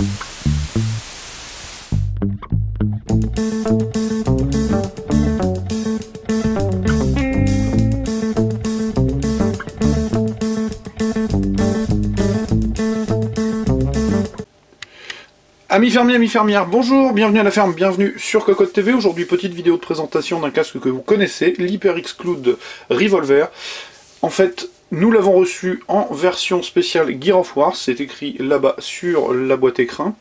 Amis fermiers, amis fermières, bonjour, bienvenue à la ferme, bienvenue sur Cocotte TV. Aujourd'hui, petite vidéo de présentation d'un casque que vous connaissez, l'HyperX Cloud Revolver. En fait, nous l'avons reçu en version spéciale Gear of War, c'est écrit là-bas sur la boîte écrin.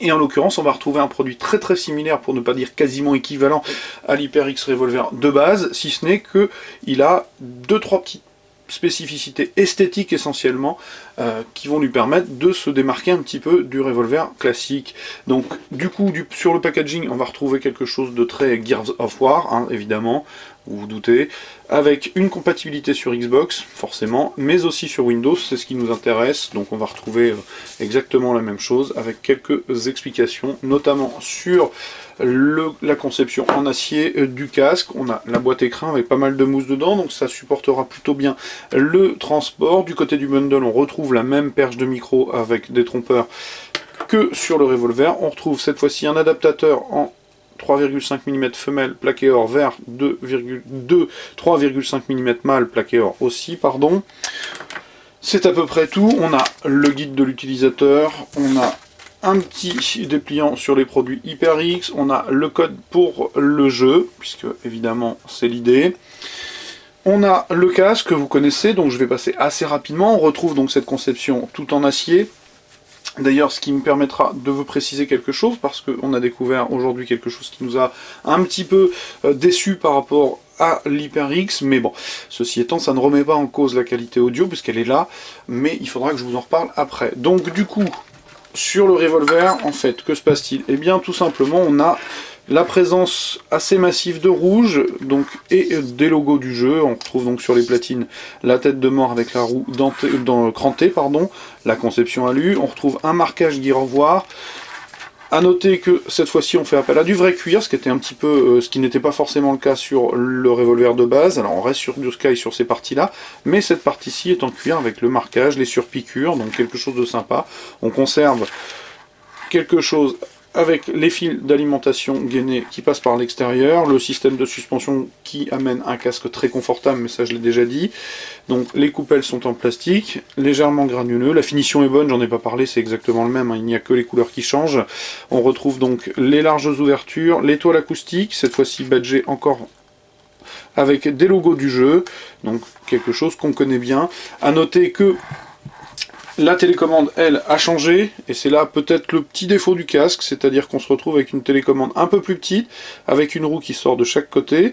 Et en l'occurrence, on va retrouver un produit très très similaire, pour ne pas dire quasiment équivalent à l'HyperX Revolver de base, si ce n'est que il a deux trois petites spécificités esthétiques essentiellement euh, qui vont lui permettre de se démarquer un petit peu du revolver classique. Donc du coup sur le packaging on va retrouver quelque chose de très Gears of War hein, évidemment, vous vous doutez, avec une compatibilité sur Xbox forcément, mais aussi sur Windows, c'est ce qui nous intéresse, donc on va retrouver euh, exactement la même chose avec quelques explications, notamment sur la conception en acier euh, du casque. On a la boîte écran avec pas mal de mousse dedans, donc ça supportera plutôt bien le transport. Du côté du bundle, on retrouve la même perche de micro avec des trompeurs que sur le revolver. On retrouve cette fois-ci un adaptateur en 3,5 mm femelle plaqué or vers 2,2 3,5 mm mâle plaqué or aussi pardon c'est à peu près tout on a le guide de l'utilisateur on a un petit dépliant sur les produits HyperX, on a le code pour le jeu, puisque évidemment c'est l'idée. On a le casque que vous connaissez, donc je vais passer assez rapidement. On retrouve donc cette conception tout en acier. D'ailleurs, ce qui me permettra de vous préciser quelque chose, parce qu'on a découvert aujourd'hui quelque chose qui nous a un petit peu euh, déçu par rapport à l'HyperX, mais bon, ceci étant, ça ne remet pas en cause la qualité audio, puisqu'elle est là, mais il faudra que je vous en reparle après. Donc du coup, sur le revolver, en fait, que se passe-t-il? Eh bien, tout simplement, on a la présence assez massive de rouge donc, et des logos du jeu. On retrouve donc sur les platines la tête de mort avec la roue dans, crantée, pardon, la conception alu. On retrouve un marquage Gear revoir a noter que cette fois-ci on fait appel à du vrai cuir, ce qui était un petit peu, euh, ce qui n'était pas forcément le cas sur le revolver de base. Alors on reste sur du sky sur ces parties-là, mais cette partie-ci est en cuir avec le marquage, les surpiqûres, donc quelque chose de sympa. On conserve quelque chose avec les fils d'alimentation gainés qui passent par l'extérieur, le système de suspension qui amène un casque très confortable, mais ça je l'ai déjà dit. Donc les coupelles sont en plastique, légèrement granuleux, la finition est bonne, j'en ai pas parlé, c'est exactement le même, hein. il n'y a que les couleurs qui changent. On retrouve donc les larges ouvertures, l'étoile acoustique, cette fois-ci badgée encore avec des logos du jeu, donc quelque chose qu'on connaît bien. A noter que la télécommande, elle, a changé, et c'est là peut-être le petit défaut du casque, c'est-à-dire qu'on se retrouve avec une télécommande un peu plus petite, avec une roue qui sort de chaque côté,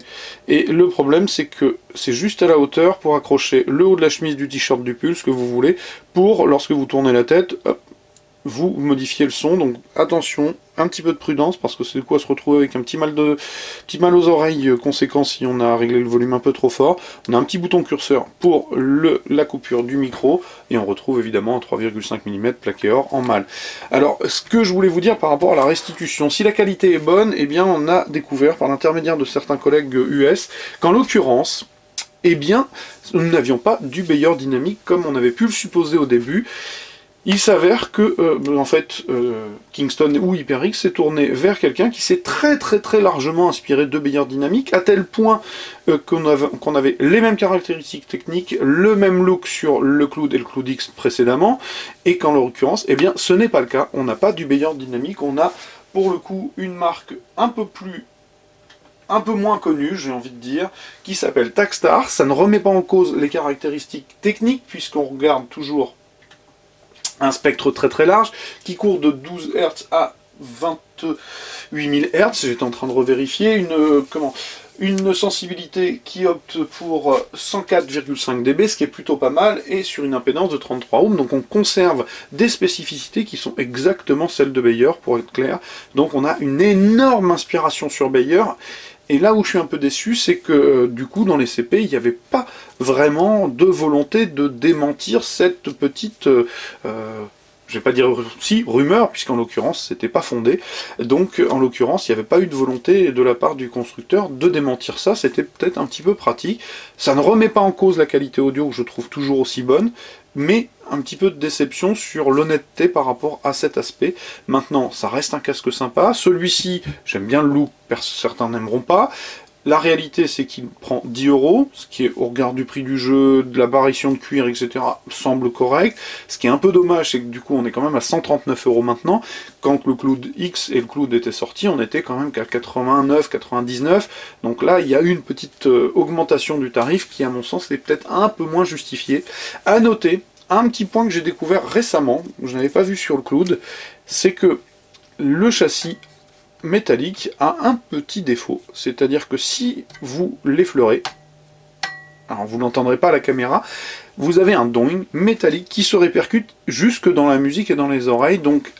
et le problème c'est que c'est juste à la hauteur pour accrocher le haut de la chemise du t-shirt du pull, ce que vous voulez, pour, lorsque vous tournez la tête, vous modifiez le son, donc attention, un petit peu de prudence, parce que c'est de quoi se retrouver avec un petit mal, de, petit mal aux oreilles euh, conséquent si on a réglé le volume un peu trop fort. On a un petit bouton curseur pour la coupure du micro, et on retrouve évidemment un 3,5 mm plaqué or en mal. Alors, ce que je voulais vous dire par rapport à la restitution, si la qualité est bonne, eh bien on a découvert par l'intermédiaire de certains collègues US qu'en l'occurrence, eh bien, nous n'avions pas du Bayer dynamique comme on avait pu le supposer au début. Il s'avère que, euh, en fait, euh, Kingston ou HyperX s'est tourné vers quelqu'un qui s'est très très très largement inspiré de Bayer Dynamic, à tel point euh, qu'on avait, les mêmes caractéristiques techniques, le même look sur le Cloud et le Cloud X précédemment, et qu'en l'occurrence, eh bien, ce n'est pas le cas. On n'a pas du Bayer Dynamic, on a pour le coup une marque un peu moins connue, j'ai envie de dire, qui s'appelle Takstar. Ça ne remet pas en cause les caractéristiques techniques, puisqu'on regarde toujours un spectre très très large qui court de 12 Hz à 28 000 Hz, j'étais en train de revérifier, une, euh, comment, une sensibilité qui opte pour 104,5 dB, ce qui est plutôt pas mal, et sur une impédance de 33 ohms, donc on conserve des spécificités qui sont exactement celles de Bayer, pour être clair, donc on a une énorme inspiration sur Bayer, et là où je suis un peu déçu, c'est que euh, du coup dans les CP, il n'y avait pas vraiment de volonté de démentir cette petite... Euh, euh, je vais pas dire si rumeur, puisqu'en l'occurrence c'était pas fondé. Donc en l'occurrence il n'y avait pas eu de volonté de la part du constructeur de démentir ça, c'était peut-être un petit peu pratique. Ça ne remet pas en cause la qualité audio que je trouve toujours aussi bonne, mais un petit peu de déception sur l'honnêteté par rapport à cet aspect. Maintenant, ça reste un casque sympa. Celui-ci, j'aime bien le look, certains n'aimeront pas. La réalité, c'est qu'il prend 10 euros, ce qui au regard du prix du jeu, de l'apparition de cuir, etc., semble correct. Ce qui est un peu dommage, c'est que du coup, on est quand même à 139 euros maintenant. Quand le Cloud X et le Cloud étaient sortis, on était quand même qu'à 89, 99. Donc là, il y a eu une petite euh, augmentation du tarif qui, à mon sens, est peut-être un peu moins justifiée. À noter, un petit point que j'ai découvert récemment, je n'avais pas vu sur le Cloud, c'est que le châssis métallique a un petit défaut, c'est-à-dire que si vous l'effleurez, alors vous l'entendrez pas à la caméra, vous avez un doing métallique qui se répercute jusque dans la musique et dans les oreilles, donc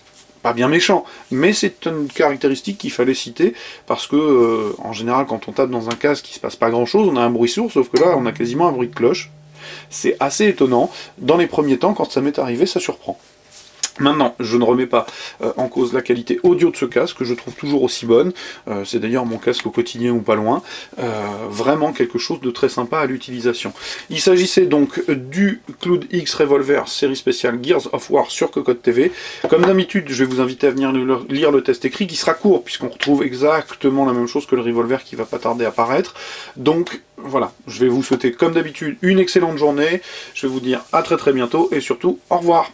pas bien méchant, mais c'est une caractéristique qu'il fallait citer, parce que euh, en général quand on tape dans un casque il se passe pas grand chose, on a un bruit sourd, sauf que là on a quasiment un bruit de cloche. C'est assez étonnant, dans les premiers temps quand ça m'est arrivé ça surprend. Maintenant, je ne remets pas euh, en cause la qualité audio de ce casque, que je trouve toujours aussi bonne. Euh, c'est d'ailleurs mon casque au quotidien ou pas loin. Euh, vraiment quelque chose de très sympa à l'utilisation. Il s'agissait donc du Cloud X Revolver série spéciale Gears of War sur Cocotte TV. Comme d'habitude, je vais vous inviter à venir lire le test écrit qui sera court, puisqu'on retrouve exactement la même chose que le revolver qui va pas tarder à apparaître. Donc voilà, je vais vous souhaiter comme d'habitude une excellente journée. Je vais vous dire à très très bientôt et surtout au revoir.